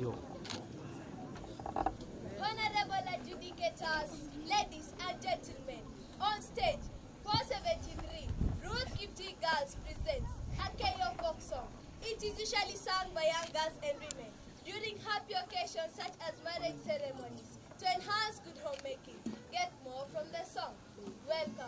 you. Honorable adjudicators, ladies and gentlemen, on stage 473, Ruth Gifty Girls presents Hakeyo folk song. It is usually sung by young girls and women during happy occasions such as marriage ceremonies to enhance good homemaking. Get more from the song. Welcome.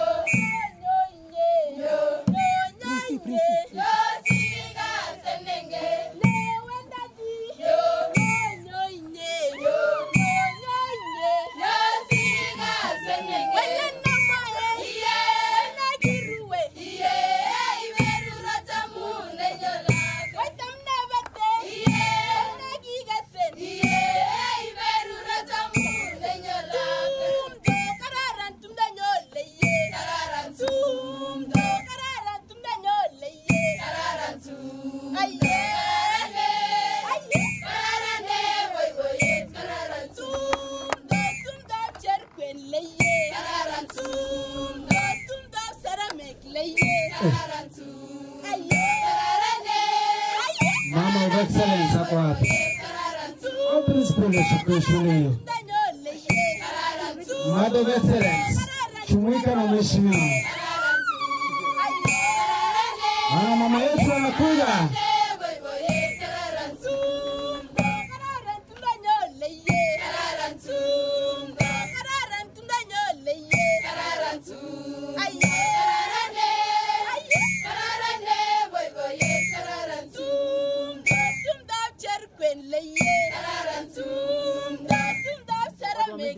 excellence hapo hapo. Au principal ya shule hiyo. Madam excellence, chumuika na mheshimiwa. Ah, Mama yetu anakuja.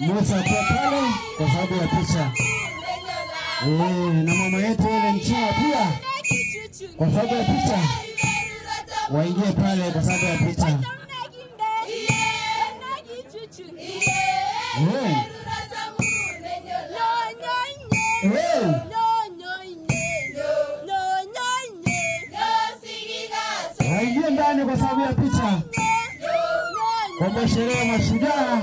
Musa kwa pale kwa sababu ya picha eh, na mama yetu ile Nchia pia kwa sababu ya picha, waingie pale kwa sababu ya picha eh. waingie ndani kwa sababu ya picha, Kwa sherehe ya mashujaa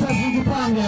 なんだよ。